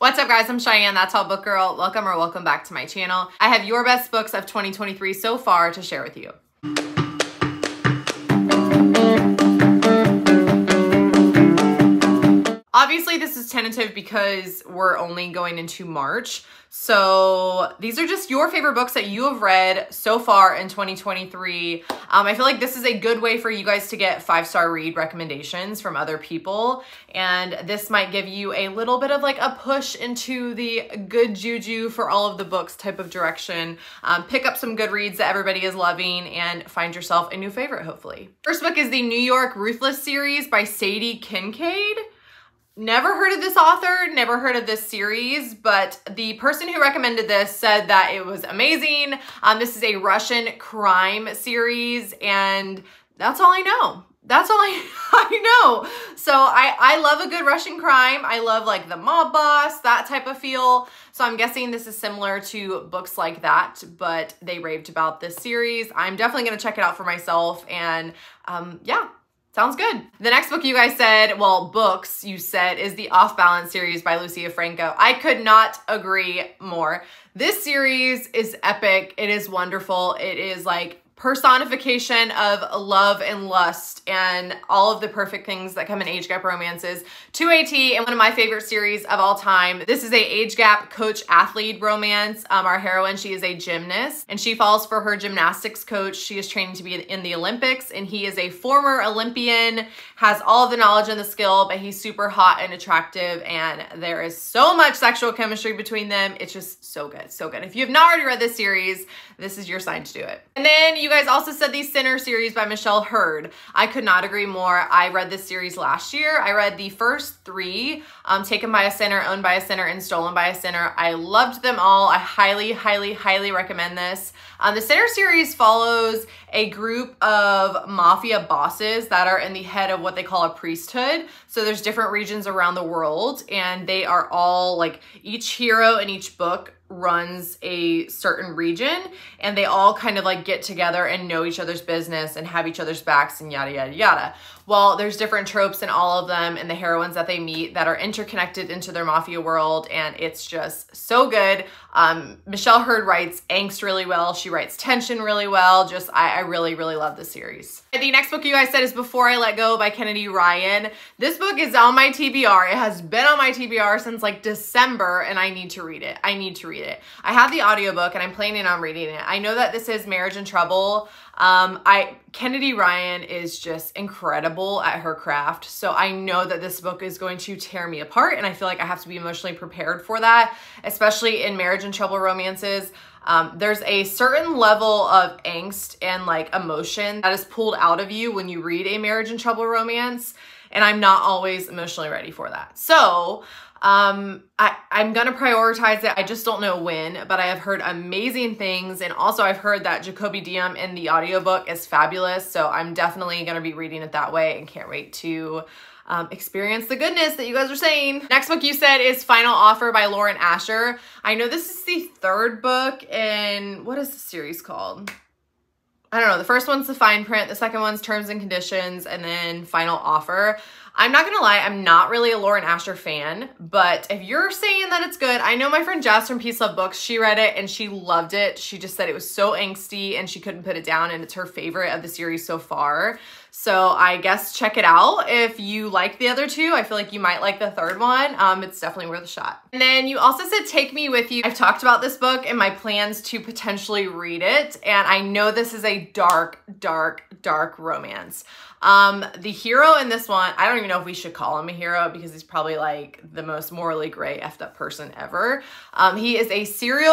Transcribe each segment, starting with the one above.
What's up guys, I'm Cheyenne, That Tall Book Girl. Welcome or welcome back to my channel. I have your best books of 2023 so far to share with you. Obviously this is tentative because we're only going into March. So these are just your favorite books that you have read so far in 2023. Um, I feel like this is a good way for you guys to get five-star read recommendations from other people. And this might give you a little bit of like a push into the good juju for all of the books type of direction. Um, pick up some good reads that everybody is loving and find yourself a new favorite, hopefully. First book is the New York Ruthless series by Sadie Kincaid. Never heard of this author, never heard of this series, but the person who recommended this said that it was amazing. Um, this is a Russian crime series, and that's all I know. That's all I, I know. So I, I love a good Russian crime. I love like the mob boss, that type of feel. So I'm guessing this is similar to books like that, but they raved about this series. I'm definitely going to check it out for myself. And um, yeah, Sounds good. The next book you guys said, well, books you said, is the Off Balance series by Lucia Franco. I could not agree more. This series is epic. It is wonderful. It is like personification of love and lust and all of the perfect things that come in age gap romances to AT and one of my favorite series of all time. This is a age gap coach athlete romance. Um, our heroine, she is a gymnast and she falls for her gymnastics coach. She is training to be in the Olympics and he is a former Olympian, has all the knowledge and the skill, but he's super hot and attractive and there is so much sexual chemistry between them. It's just so good, so good. If you have not already read this series, this is your sign to do it. And then you guys also said the Sinner series by Michelle Heard. I could not agree more. I read this series last year. I read the first three, um, Taken by a Sinner, Owned by a Sinner, and Stolen by a Sinner. I loved them all. I highly, highly, highly recommend this. Um, the Sinner series follows a group of mafia bosses that are in the head of what they call a priesthood. So there's different regions around the world and they are all like each hero in each book runs a certain region and they all kind of like get together and know each other's business and have each other's backs and yada yada yada. Well, there's different tropes in all of them and the heroines that they meet that are interconnected into their mafia world and it's just so good. Um, Michelle Heard writes angst really well. She writes tension really well. Just, I, I really, really love this series. The next book you guys said is Before I Let Go by Kennedy Ryan. This book is on my TBR. It has been on my TBR since like December and I need to read it. I need to read it. I have the audiobook and I'm planning on reading it. I know that this is Marriage in Trouble. Um, I Kennedy Ryan is just incredible at her craft. So I know that this book is going to tear me apart and I feel like I have to be emotionally prepared for that, especially in marriage and trouble romances. Um, there's a certain level of angst and like emotion that is pulled out of you when you read a marriage and trouble romance. And I'm not always emotionally ready for that. So um, I, I'm gonna prioritize it. I just don't know when, but I have heard amazing things. And also I've heard that Jacoby Diem in the audiobook is fabulous. So I'm definitely gonna be reading it that way and can't wait to um, experience the goodness that you guys are saying. Next book you said is Final Offer by Lauren Asher. I know this is the third book in, what is the series called? I don't know. The first one's the fine print. The second one's terms and conditions and then final offer. I'm not gonna lie, I'm not really a Lauren Asher fan, but if you're saying that it's good, I know my friend Jess from Peace Love Books, she read it and she loved it. She just said it was so angsty and she couldn't put it down and it's her favorite of the series so far. So I guess check it out. If you like the other two, I feel like you might like the third one. Um, it's definitely worth a shot. And then you also said Take Me With You. I've talked about this book and my plans to potentially read it. And I know this is a dark, dark, dark romance. Um, the hero in this one, I don't even know if we should call him a hero because he's probably like the most morally gray effed up person ever. Um, he is a serial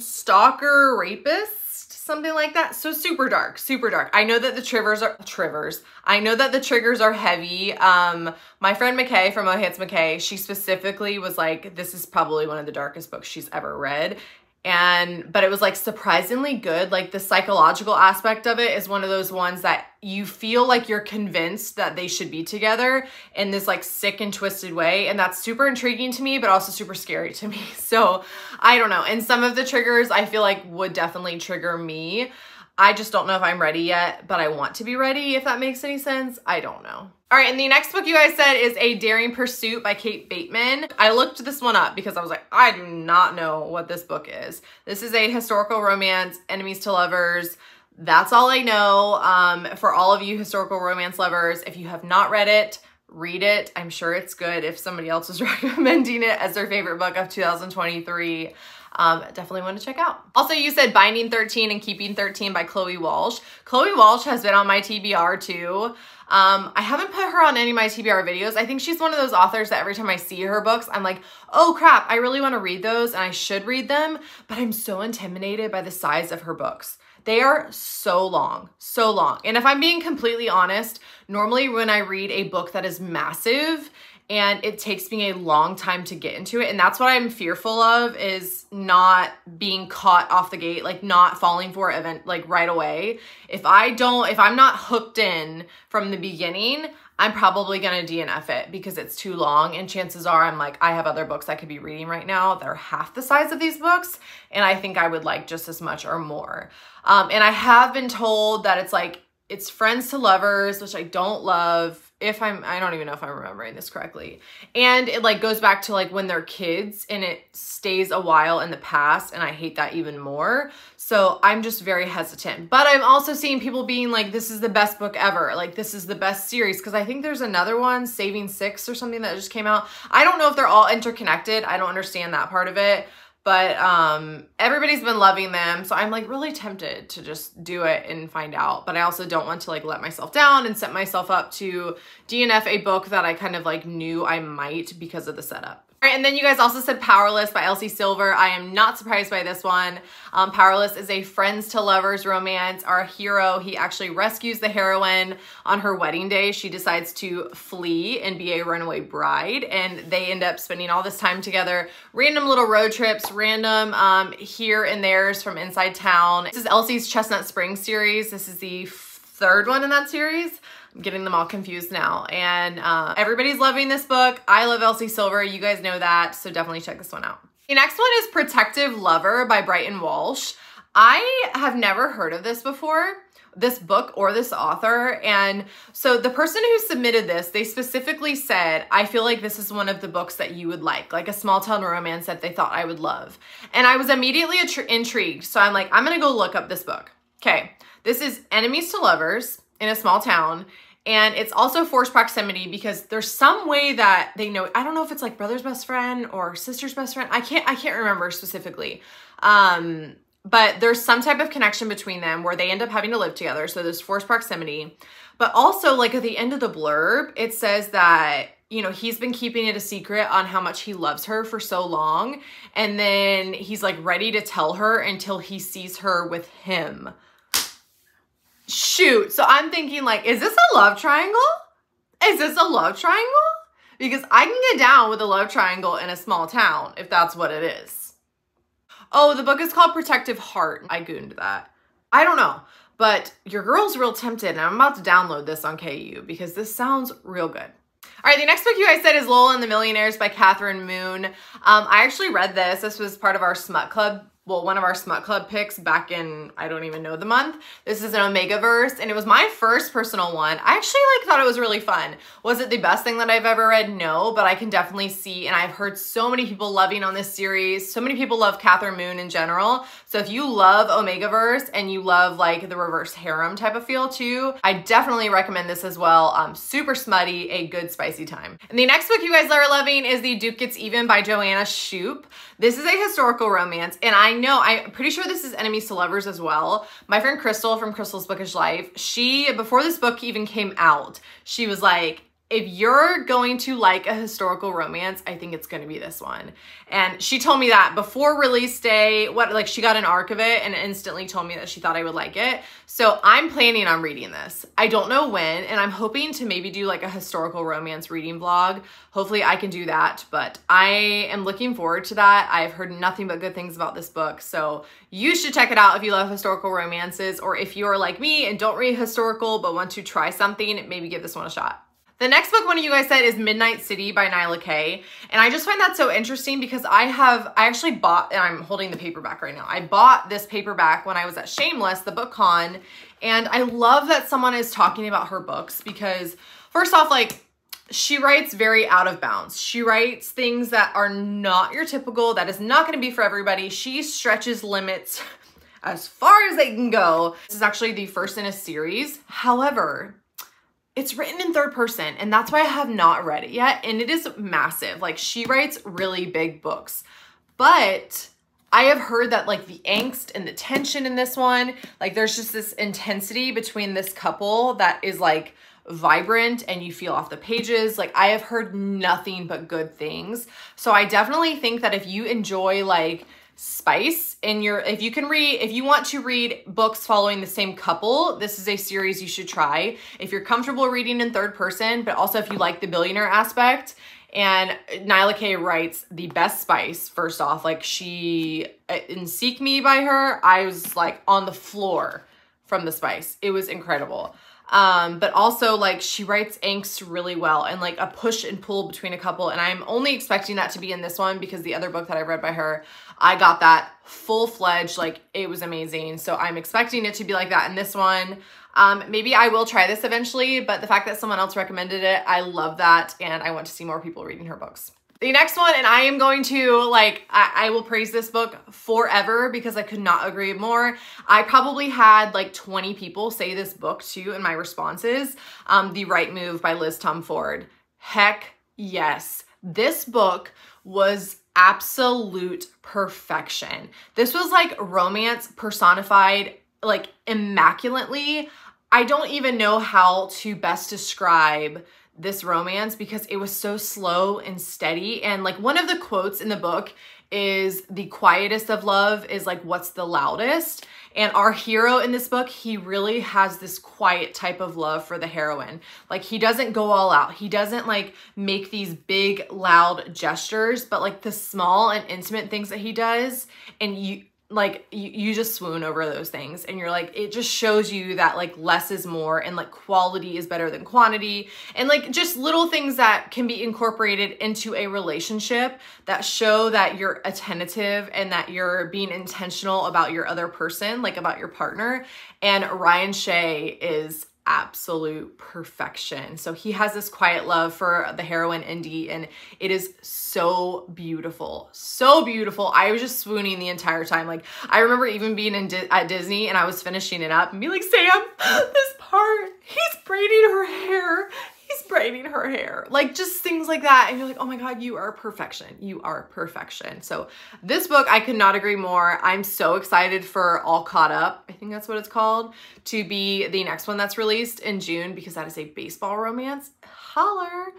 stalker rapist something like that. So super dark, super dark. I know that the triggers are triggers. I know that the triggers are heavy. Um, my friend McKay from Oh Hits McKay, she specifically was like, this is probably one of the darkest books she's ever read and but it was like surprisingly good. Like the psychological aspect of it is one of those ones that you feel like you're convinced that they should be together in this like sick and twisted way. And that's super intriguing to me but also super scary to me. So i don't know. And some of the triggers i feel like would definitely trigger me I just don't know if I'm ready yet, but I want to be ready, if that makes any sense. I don't know. All right, and the next book you guys said is A Daring Pursuit by Kate Bateman. I looked this one up because I was like, I do not know what this book is. This is a historical romance, enemies to lovers. That's all I know. Um, for all of you historical romance lovers, if you have not read it, read it. I'm sure it's good if somebody else is recommending it as their favorite book of 2023 um, definitely want to check out. Also, you said Binding 13 and Keeping 13 by Chloe Walsh. Chloe Walsh has been on my TBR too. Um, I haven't put her on any of my TBR videos. I think she's one of those authors that every time I see her books, I'm like, oh crap, I really want to read those and I should read them, but I'm so intimidated by the size of her books. They are so long, so long. And if I'm being completely honest, normally when I read a book that is massive, and it takes me a long time to get into it. And that's what i'm fearful of is not being caught off the gate like not falling for it event like right away. If i don't if i'm not hooked in from the beginning i'm probably to dnf it because it's too long. And chances are i'm like i have other books i could be reading right now that are half the size of these books and i think i would like just as much or more. Um, and i have been told that it's like it's friends to lovers which i don't love if I'm I don't even know if I'm remembering this correctly. And it like goes back to like when they're kids and it stays a while in the past and I hate that even more. So I'm just very hesitant. But I'm also seeing people being like this is the best book ever. Like this is the best series because I think there's another one, Saving Six or something that just came out. I don't know if they're all interconnected. I don't understand that part of it but um, everybody's been loving them. So I'm like really tempted to just do it and find out. But I also don't want to like let myself down and set myself up to DNF a book that I kind of like knew I might because of the setup. And then you guys also said Powerless by Elsie Silver. I am not surprised by this one. Um, Powerless is a friends to lovers romance. Our hero, he actually rescues the heroine on her wedding day. She decides to flee and be a runaway bride, and they end up spending all this time together. Random little road trips, random um, here and there's from inside town. This is Elsie's Chestnut Spring series. This is the third one in that series. I'm getting them all confused now. And uh, everybody's loving this book. I love Elsie Silver. You guys know that. So definitely check this one out. The next one is Protective Lover by Brighton Walsh. I have never heard of this before this book or this author. And so the person who submitted this, they specifically said, I feel like this is one of the books that you would like, like a small town romance that they thought I would love. And I was immediately intrigued. So I'm like, I'm going to go look up this book. Okay. This is Enemies to Lovers in a small town. And it's also forced proximity because there's some way that they know, I don't know if it's like brother's best friend or sister's best friend. I can't, I can't remember specifically. Um, but there's some type of connection between them where they end up having to live together. So there's forced proximity. But also like at the end of the blurb, it says that you know, he's been keeping it a secret on how much he loves her for so long. And then he's like ready to tell her until he sees her with him. Shoot. So I'm thinking like, is this a love triangle? Is this a love triangle? Because I can get down with a love triangle in a small town if that's what it is. Oh, the book is called Protective Heart. I gooned that. I don't know, but your girl's real tempted and I'm about to download this on KU because this sounds real good. All right, the next book you guys said is Lola and the Millionaires by Catherine Moon. Um, I actually read this. This was part of our Smut Club well, one of our Smut Club picks back in, I don't even know the month. This is an Omega verse, and it was my first personal one. I actually like thought it was really fun. Was it the best thing that I've ever read? No, but I can definitely see, and I've heard so many people loving on this series. So many people love Catherine Moon in general. So if you love Omega verse and you love like the reverse harem type of feel too, I definitely recommend this as well. Um, super smutty, a good spicy time. And the next book you guys are loving is The Duke Gets Even by Joanna Shupe. This is a historical romance, and I know, I'm pretty sure this is Enemies to Lovers as well. My friend Crystal from Crystal's Bookish Life, she, before this book even came out, she was like, if you're going to like a historical romance, I think it's going to be this one. And she told me that before release day, what like she got an arc of it and instantly told me that she thought I would like it. So I'm planning on reading this. I don't know when, and I'm hoping to maybe do like a historical romance reading vlog. Hopefully I can do that, but I am looking forward to that. I've heard nothing but good things about this book. So you should check it out if you love historical romances or if you're like me and don't read historical but want to try something, maybe give this one a shot. The next book one of you guys said is Midnight City by Nyla K. And I just find that so interesting because I have, I actually bought, and I'm holding the paperback right now. I bought this paperback when I was at Shameless, the book con. And I love that someone is talking about her books because first off, like she writes very out of bounds. She writes things that are not your typical, that is not going to be for everybody. She stretches limits as far as they can go. This is actually the first in a series. However, it's written in third person and that's why I have not read it yet. And it is massive. Like she writes really big books, but I have heard that like the angst and the tension in this one, like there's just this intensity between this couple that is like vibrant and you feel off the pages. Like I have heard nothing but good things. So I definitely think that if you enjoy like spice in your if you can read if you want to read books following the same couple this is a series you should try. If you're comfortable reading in third person but also if you like the billionaire aspect and Nyla K writes the best spice first off like she uh, in Seek Me by her I was like on the floor from the spice. It was incredible um, but also like she writes angst really well and like a push and pull between a couple. And I'm only expecting that to be in this one because the other book that I read by her, I got that full fledged, like it was amazing. So I'm expecting it to be like that in this one. Um, maybe I will try this eventually, but the fact that someone else recommended it, I love that. And I want to see more people reading her books. The next one, and I am going to, like, I, I, will praise this book forever because I could not agree more. I probably had like 20 people say this book too in my responses. Um, the Right Move by Liz Tomforde. Heck yes. This book was absolute perfection. This was like romance personified like immaculately. I don't even know how to best describe this romance because it was so slow and steady. And like one of the quotes in the book is the quietest of love is like what's the loudest. And our hero in this book, he really has this quiet type of love for the heroine. Like he doesn't go all out. He doesn't like make these big loud gestures, but like the small and intimate things that he does and you like you, you just swoon over those things and you're like it just shows you that like less is more and like quality is better than quantity. And like just little things that can be incorporated into a relationship that show that you're attentive and that you're being intentional about your other person like about your partner. And Ryan Shay is absolute perfection. So he has this quiet love for the heroine Indy and it is so beautiful. So beautiful. I was just swooning the entire time. Like I remember even being in Di at Disney and I was finishing it up and be like, Sam, this part, he's braiding her hair he's braiding her hair. Like just things like that. And you're like, oh my God, you are perfection. You are perfection. So this book, I could not agree more. I'm so excited for All Caught Up. I think that's what it's called to be the next one that's released in June because that is a baseball romance. Holler.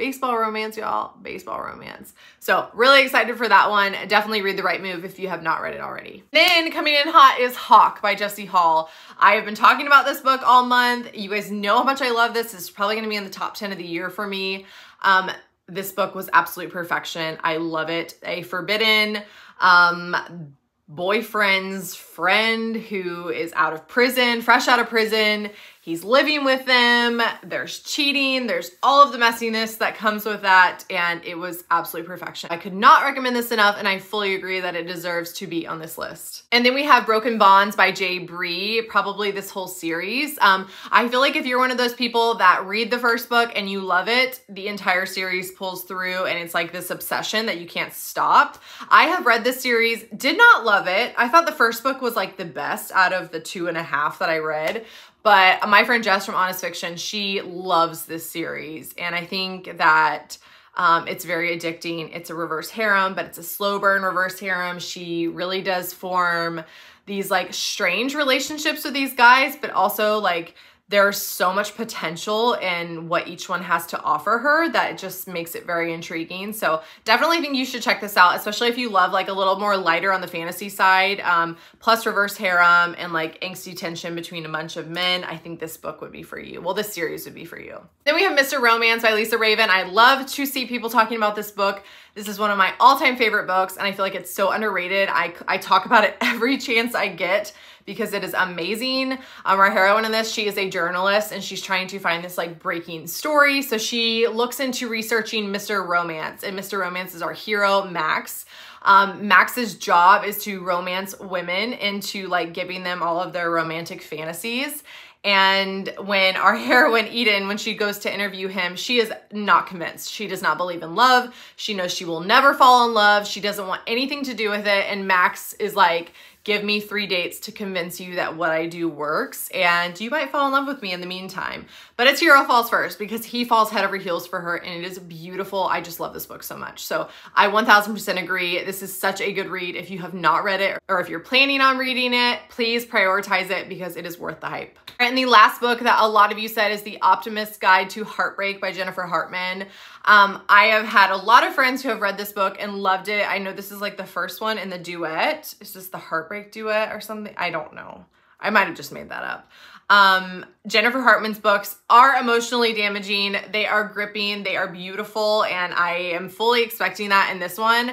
Baseball romance, y'all. Baseball romance. So really excited for that one. Definitely read The Right Move if you have not read it already. Then coming in hot is Hawk by Jessa Hall. I have been talking about this book all month. You guys know how much I love this. It's probably going to be in the top 10 of the year for me. Um, this book was absolute perfection. I love it. A forbidden um, boyfriend's friend who is out of prison, fresh out of prison. He's living with them. There's cheating. There's all of the messiness that comes with that. And it was absolute perfection. I could not recommend this enough. And I fully agree that it deserves to be on this list. And then we have Broken Bonds by J Bree, probably this whole series. Um, I feel like if you're one of those people that read the first book and you love it, the entire series pulls through and it's like this obsession that you can't stop. I have read this series, did not love it. I thought the first book was like the best out of the two and a half that I read. But my friend Jess from Honest Fiction, she loves this series. And I think that um, it's very addicting. It's a reverse harem, but it's a slow burn reverse harem. She really does form these like strange relationships with these guys, but also like there's so much potential in what each one has to offer her that it just makes it very intriguing. So definitely think you should check this out, especially if you love like a little more lighter on the fantasy side, um, plus reverse harem and like angsty tension between a bunch of men. I think this book would be for you. Well, this series would be for you. Then we have Mr. Romance by Leisa Rayven. I love to see people talking about this book. This is one of my all-time favorite books and I feel like it's so underrated. I, I talk about it every chance I get because it is amazing. Um, our heroine in this, she is a journalist and she's trying to find this like breaking story. So she looks into researching Mr. Romance and Mr. Romance is our hero, Max. Um, Max's job is to romance women into like giving them all of their romantic fantasies. And when our heroine Eden, when she goes to interview him, she is not convinced. She does not believe in love. She knows she will never fall in love. She doesn't want anything to do with it. And Max is like, give me three dates to convince you that what I do works and you might fall in love with me in the meantime. But it's Hero Falls First because he falls head over heels for her and it is beautiful. I just love this book so much. So I 1000% agree. This is such a good read. If you have not read it or if you're planning on reading it, please prioritize it because it is worth the hype. And the last book that a lot of you said is The Optimist's Guide to Heartbreak by Jennifer Hartmann. Um, I have had a lot of friends who have read this book and loved it. I know this is like the first one in the duet. Is this the Heartbreak duet or something? I don't know. I might have just made that up. Um, Jennifer Hartmann's books are emotionally damaging. They are gripping. They are beautiful. And I am fully expecting that in this one.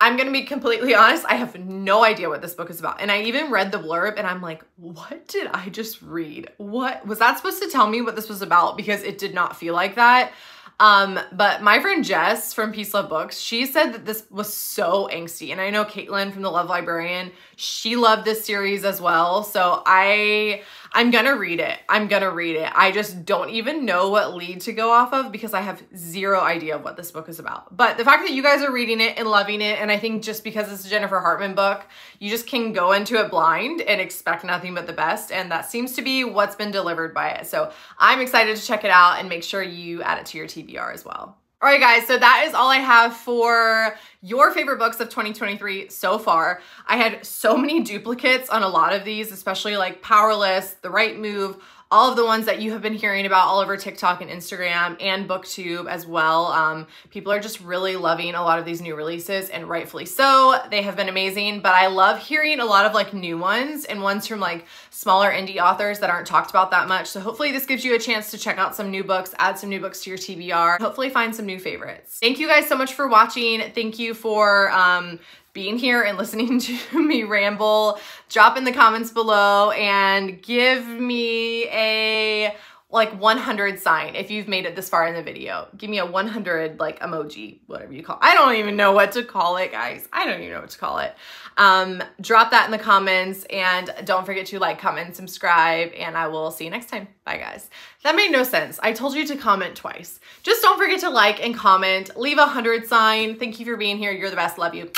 I'm going to be completely honest. I have no idea what this book is about. And I even read the blurb and I'm like, what did I just read? What was that supposed to tell me what this was about? Because it did not feel like that. Um, but my friend Jess from Peace Love Books, she said that this was so angsty. And I know Caitlin from the Love Librarian, she loved this series as well. So I I'm gonna read it. I'm gonna read it. I just don't even know what lead to go off of because I have zero idea of what this book is about. But the fact that you guys are reading it and loving it, and I think just because it's a Jennifer Hartmann book, you just can go into it blind and expect nothing but the best. And that seems to be what's been delivered by it. So I'm excited to check it out and make sure you add it to your TBR as well. All right, guys, so that is all I have for your favorite books of 2023 so far. I had so many duplicates on a lot of these, especially like Powerless, The Right Move, all of the ones that you have been hearing about all over TikTok and Instagram and BookTube as well. Um, people are just really loving a lot of these new releases and rightfully so. They have been amazing, but I love hearing a lot of like new ones and ones from like smaller indie authors that aren't talked about that much. So hopefully this gives you a chance to check out some new books, add some new books to your TBR, hopefully find some new favorites. Thank you guys so much for watching. Thank you for um, being here and listening to me ramble. Drop in the comments below and give me a like 100 sign if you've made it this far in the video. Give me a 100 like emoji, whatever you call it. I don't even know what to call it, guys. I don't even know what to call it. Um, drop that in the comments and don't forget to like, comment, subscribe, and I will see you next time. Bye, guys. That made no sense. I told you to comment twice. Just don't forget to like and comment. Leave a 100 sign. Thank you for being here. You're the best. Love you.